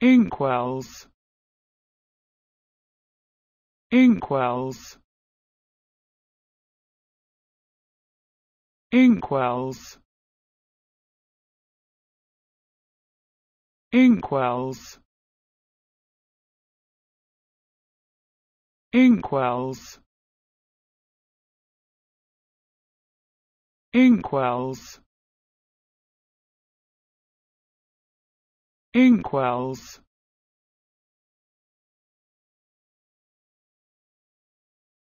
inkwells. Inkwells. Inkwells. Inkwells. Inkwells. Inkwells inkwells